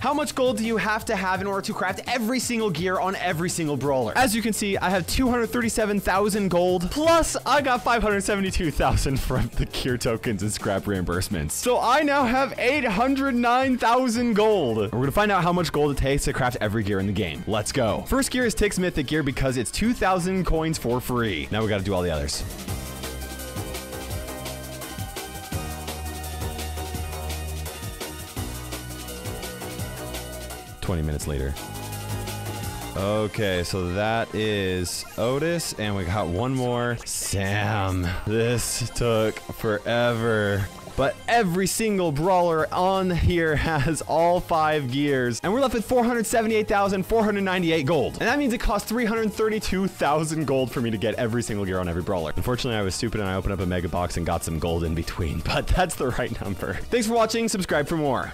How much gold do you have to have in order to craft every single gear on every single brawler? As you can see, I have 237,000 gold, plus I got 572,000 from the gear tokens and scrap reimbursements. So I now have 809,000 gold. We're gonna find out how much gold it takes to craft every gear in the game. Let's go. First gear is Tick's Mythic Gear because it's 2,000 coins for free. Now we gotta do all the others. 20 minutes later. Okay, so that is Otis, and we got one more. Sam. This took forever. But every single brawler on here has all five gears. And we're left with 478,498 gold. And that means it costs 332,000 gold for me to get every single gear on every brawler. Unfortunately, I was stupid and I opened up a mega box and got some gold in between. But that's the right number. Thanks for watching. Subscribe for more.